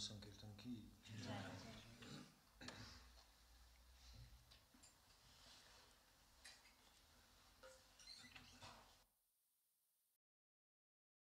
somos, aunque